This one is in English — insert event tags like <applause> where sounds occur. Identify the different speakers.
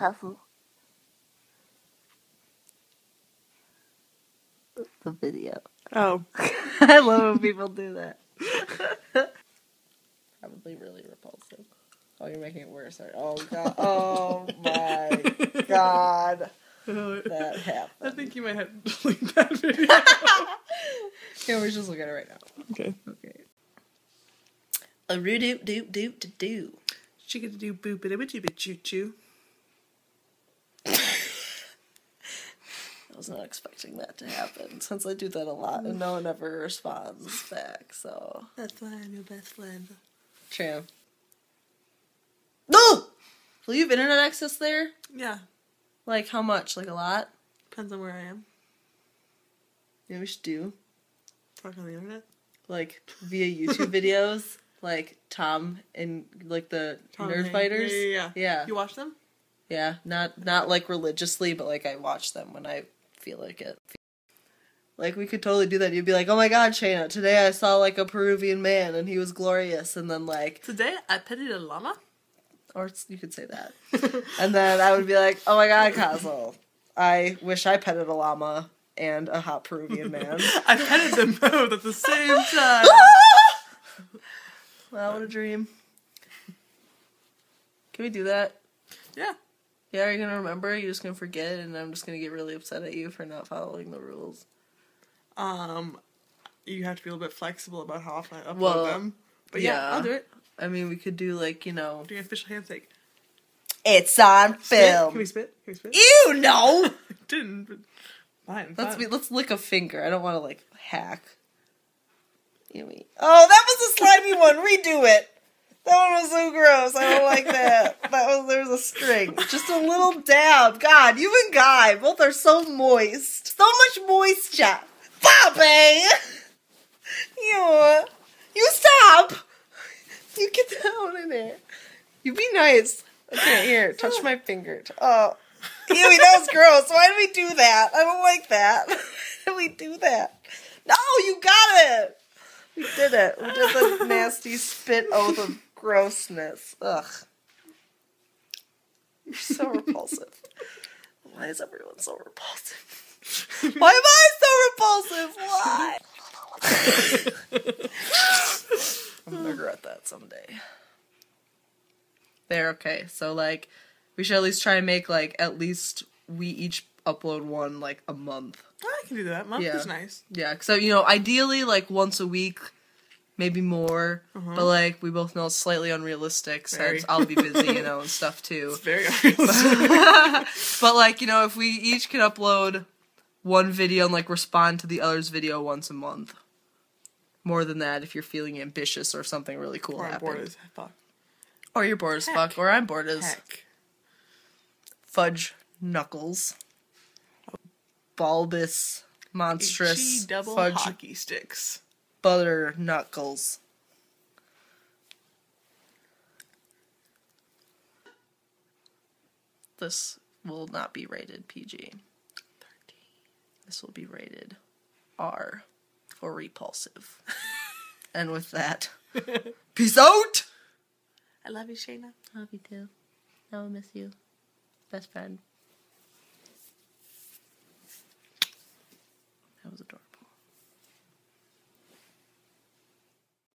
Speaker 1: Castle. The video.
Speaker 2: Oh. <laughs>
Speaker 1: I love when people do that. <laughs> Probably really repulsive. Oh, you're making it worse. Sorry. Oh god. Oh my god. <laughs> That happened.
Speaker 2: I think you might have to delete that video.
Speaker 1: Yeah, we just look at it right now.
Speaker 2: okay.
Speaker 1: Okay. A roo doop doop doop to do.
Speaker 2: Chicka do boop it a bit choo choo.
Speaker 1: Was not expecting that to happen since I do that a lot and no one ever responds back. So
Speaker 2: That's why I'm your best friend.
Speaker 1: true. No. Will you have internet access there?
Speaker 2: Yeah.
Speaker 1: Like how much? Like a lot?
Speaker 2: Depends on where I am.
Speaker 1: Yeah, we should do
Speaker 2: Talk on the internet.
Speaker 1: like via YouTube <laughs> videos, like Tom and like the
Speaker 2: Tom
Speaker 1: Nerd
Speaker 2: Hanks.
Speaker 1: Fighters.
Speaker 2: Yeah, yeah, yeah.
Speaker 1: yeah,
Speaker 2: You watch them?
Speaker 1: yeah. Not not like religiously, but like I watch them when I feel like it. Like we could totally do that. You'd be like, "Oh my God, Shayna! Today I saw like a Peruvian man and he was glorious." And then like,
Speaker 2: Today I petted a llama.
Speaker 1: or you could say that. <laughs> and then I would be like, "Oh my God, Kassel! I wish I petted a llama and a hot Peruvian man." <laughs>
Speaker 2: I petted them both at the same <laughs> time.
Speaker 1: wow, what a dream! Can we do that?
Speaker 2: Yeah.
Speaker 1: Yeah, are you gonna remember? You're just gonna forget, and I'm just gonna get really upset at you for not following the rules.
Speaker 2: Um, you have to be a little bit flexible about how often I upload
Speaker 1: Well,
Speaker 2: them. But yeah,
Speaker 1: yeah.
Speaker 2: I'll do it.
Speaker 1: I mean, we could do like you know,
Speaker 2: Do an official handshake.
Speaker 1: it's on film. Spit?
Speaker 2: Can we spit? Can we spit?
Speaker 1: Ew, no. <laughs>
Speaker 2: Didn't. But fine.
Speaker 1: let's
Speaker 2: fine.
Speaker 1: be, let's lick a finger. I don't want to like hack. Ewy. Oh, that was a slimy one. Redo it. That one was so gross. I don't like that. That was there was a string, just a little dab. God, you and Guy both are so moist. So much moisture. Bobby, you, you stop. You get down in there. You be nice. Okay, here, touch my finger. Oh, ew, that was gross. Why did we do that? I don't like that. <laughs> Why did we do that? No, you got it. We did it. We did the nasty spit oath of grossness. Ugh. You're so <laughs> repulsive. Why is everyone so repulsive? <laughs> Why am I so repulsive? Why? <laughs> I'm gonna regret that someday. There, okay. So like we should at least try and make like at least we each upload one like a month.
Speaker 2: Oh, I can do that. Month
Speaker 1: Yeah.
Speaker 2: is nice.
Speaker 1: Yeah, so you know, ideally like once a week, maybe more. But like we both know it's slightly unrealistic
Speaker 2: Uh-huh. Very.
Speaker 1: since I'll be busy, you know, <laughs> and stuff too.
Speaker 2: It's very unrealistic. <laughs>
Speaker 1: But like, you know, if we each can upload one video and like respond to the other's video once a month. More than that if you're feeling ambitious or something really cool
Speaker 2: or
Speaker 1: happened.
Speaker 2: bored as fuck.
Speaker 1: Or you're bored as fuck, or I'm bored as
Speaker 2: Heck.
Speaker 1: fudge knuckles. Bulbous, monstrous
Speaker 2: Itchy double
Speaker 1: fudge
Speaker 2: hockey sticks.
Speaker 1: Butter knuckles. This will not be rated PG. This will be rated R for repulsive. <laughs> and with that, <laughs> peace out!
Speaker 2: I love you, Shayna.
Speaker 1: I love you too. I will miss you. Best friend.